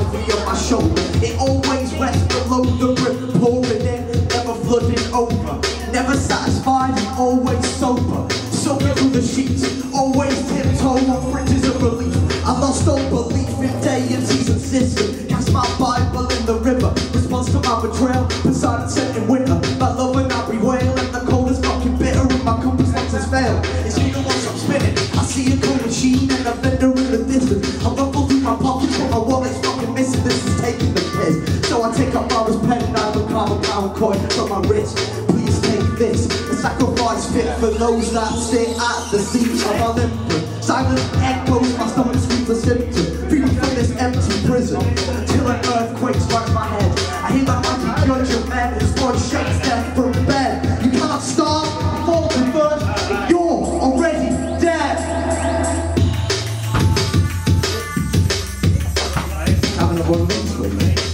ivory on my shoulder. It always rests below the rip, pouring in, never flooding over. Never satisfied and always sober. Soaking through the sheets, always tiptoe on fringes of relief. I lost all belief in day and system. Cast my Bible in the river. Response to my betrayal, Poseidon sent in winter. My love and I bewail, and the cold is fucking bitter, and my compass fail. has failed. my mother's pen, I will a pound coin from my wrist. Please take this, a sacrifice fit for those that sit at the seat of Olympus limping. Silent echoes, my stomach screams a symptom. Free me from this empty prison, till an earthquake strikes my head. I hear that mighty judge of men, his blood shakes death from bed. You cannot stop, fall to first, you're already dead. Having a one of.